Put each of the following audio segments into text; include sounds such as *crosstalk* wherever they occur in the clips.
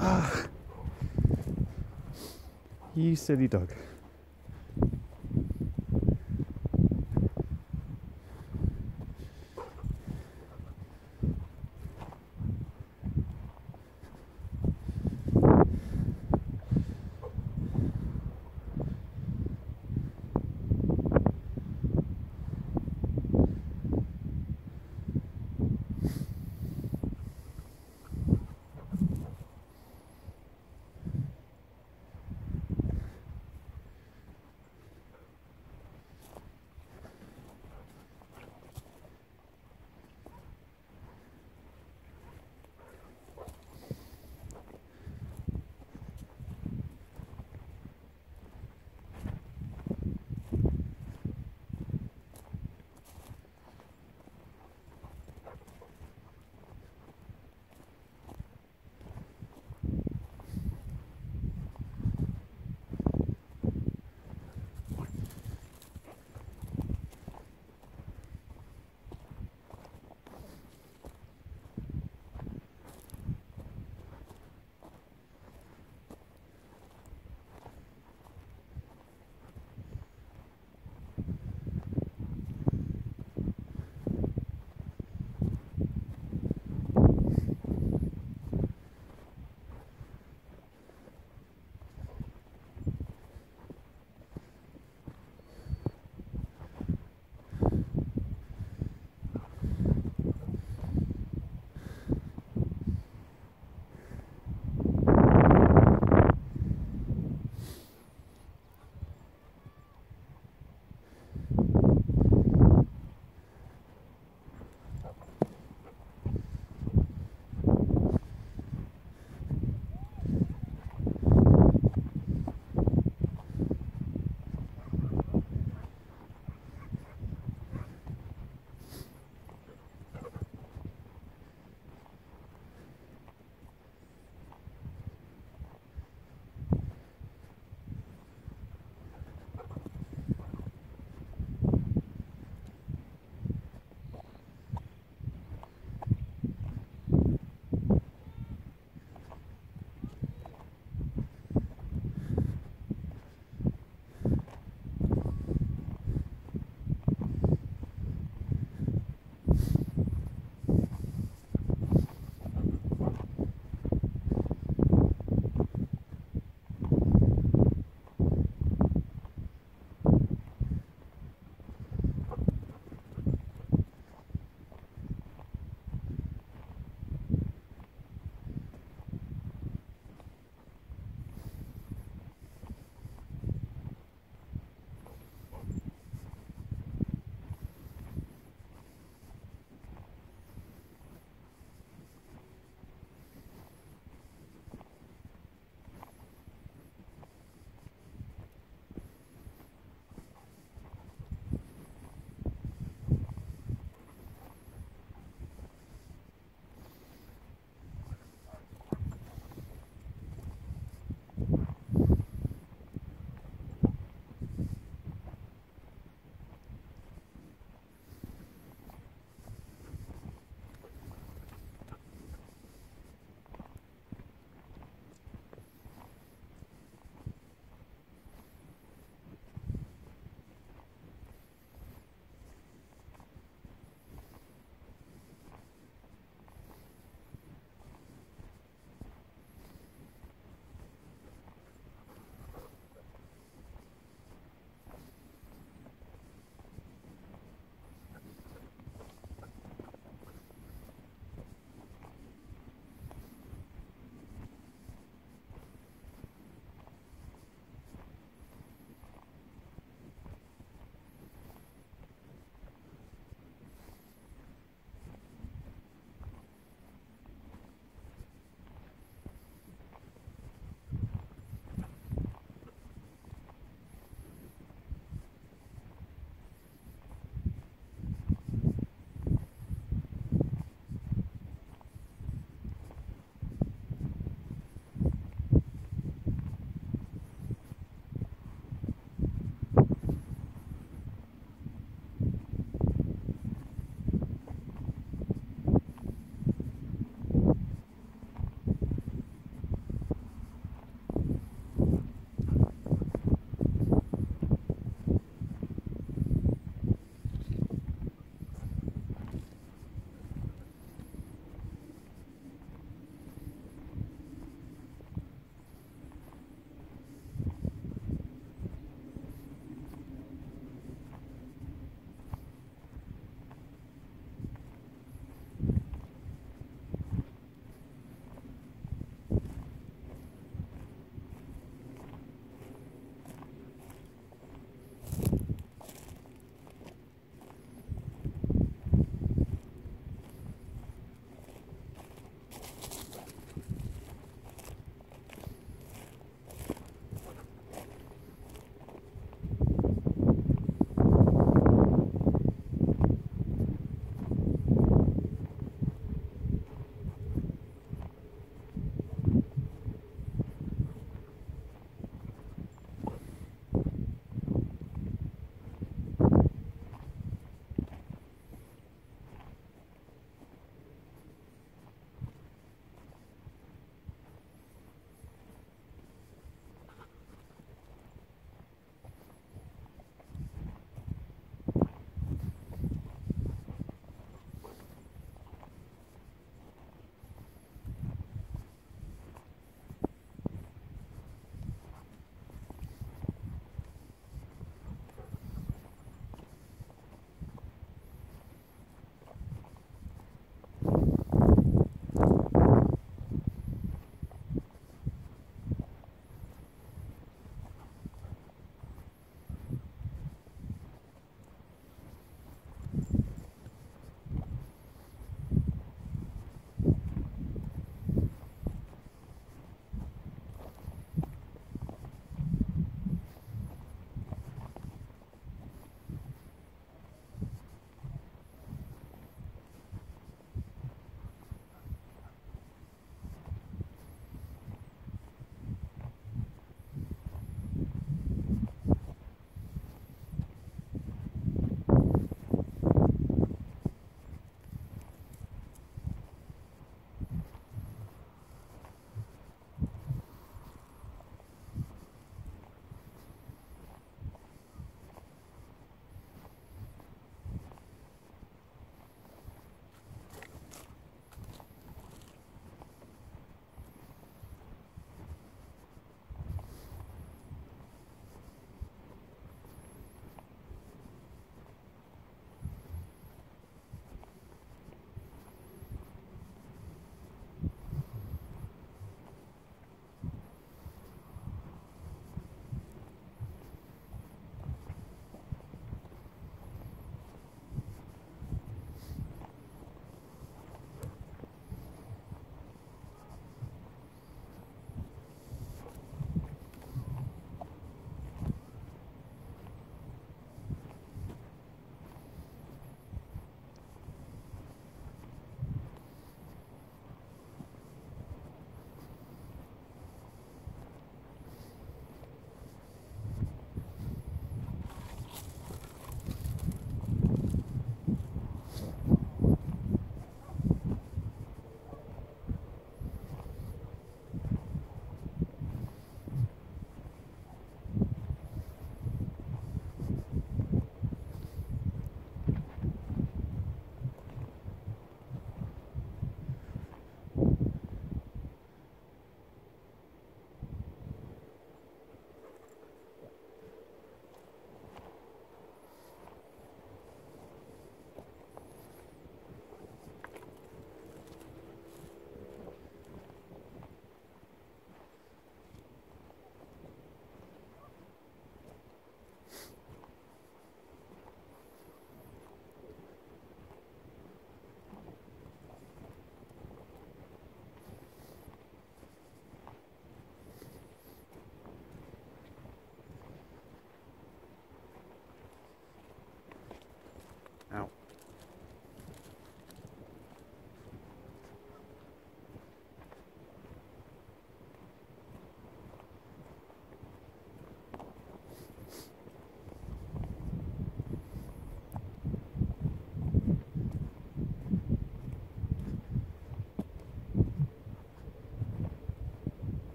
ah. You silly dog.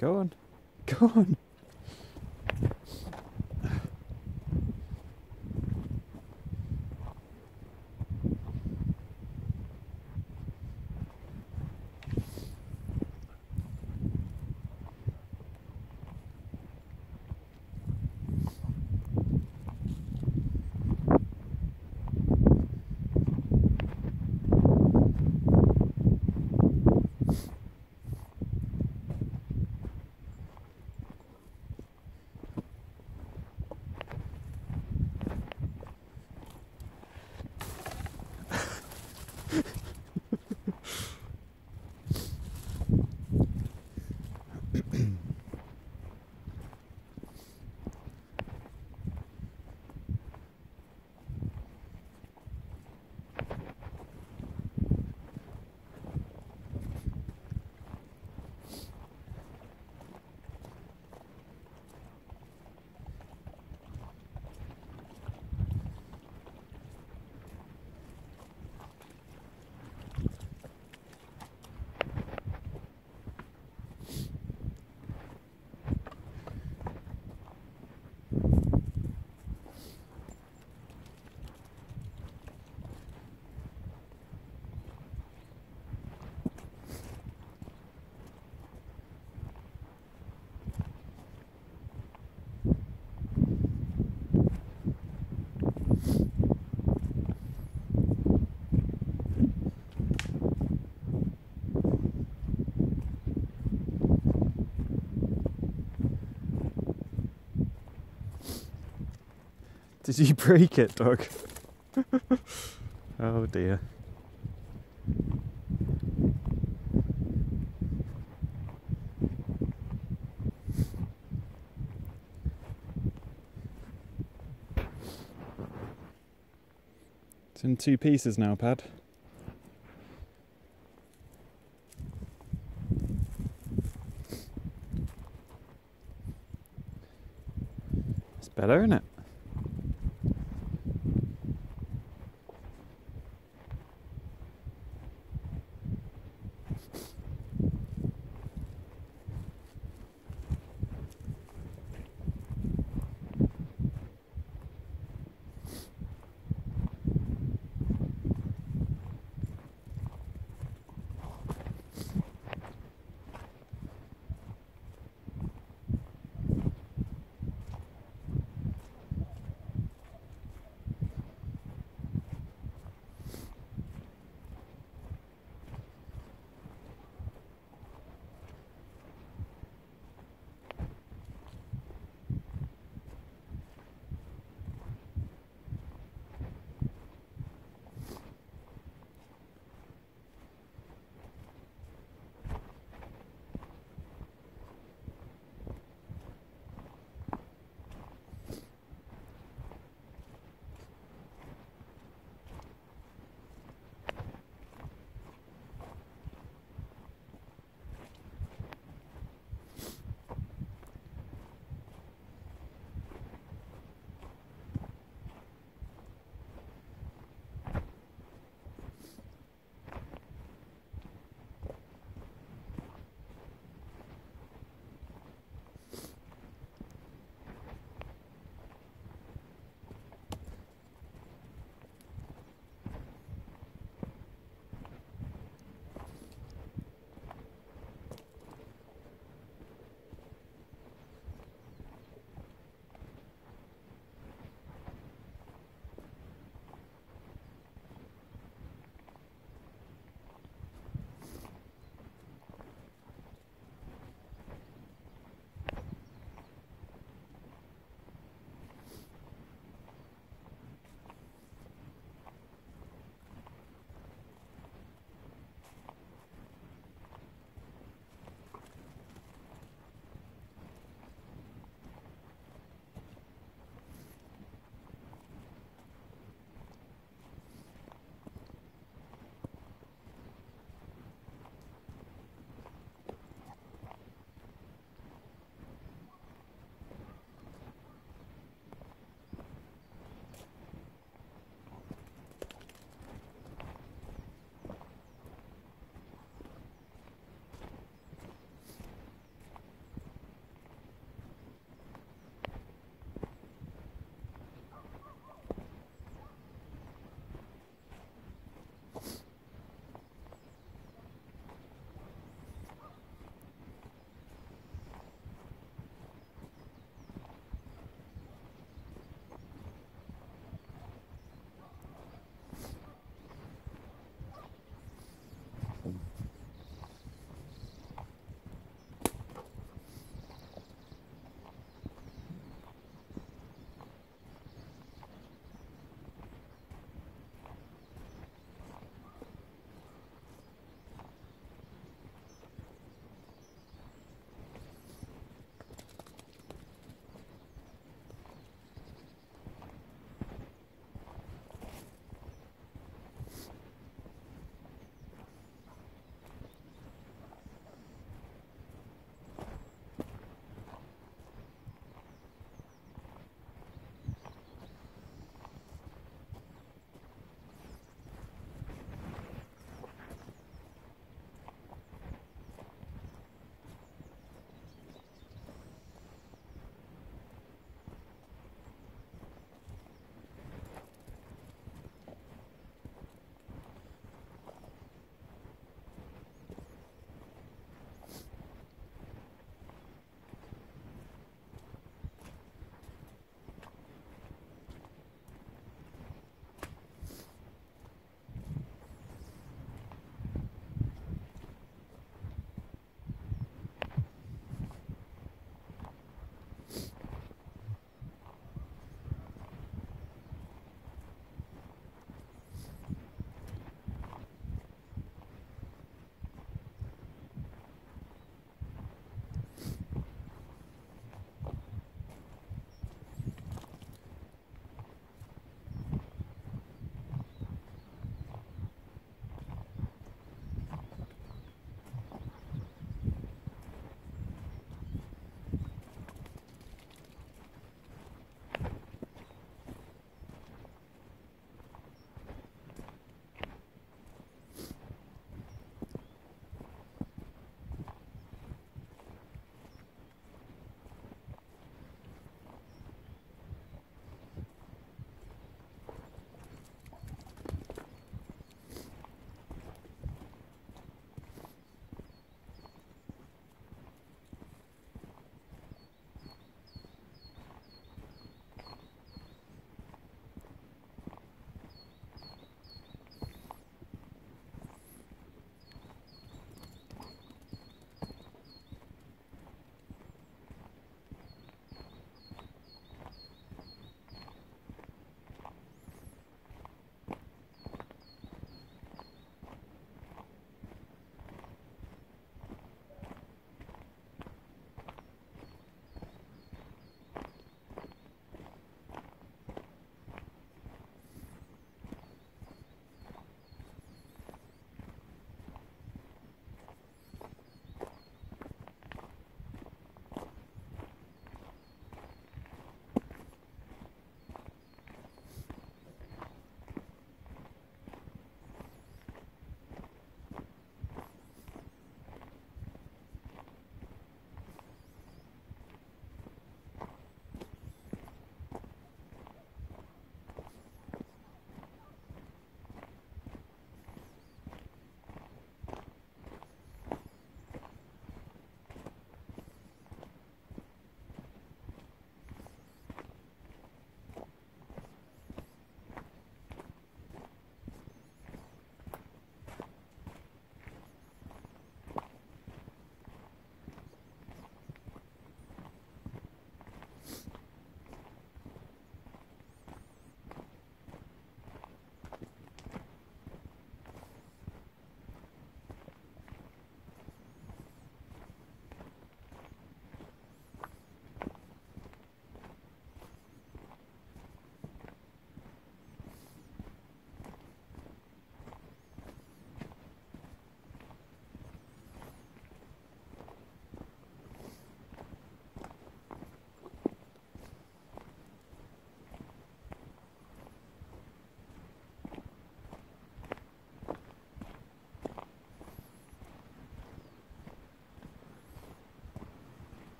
Go on. Go on. Did you *laughs* break it, dog? oh dear. It's in two pieces now, Pad. It's better, isn't it?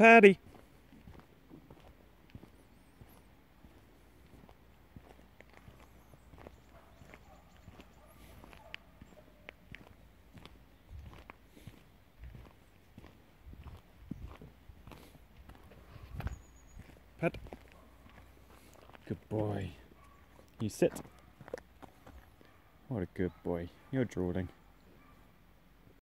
Paddy. Pad. Good boy. You sit. What a good boy. You're drooling.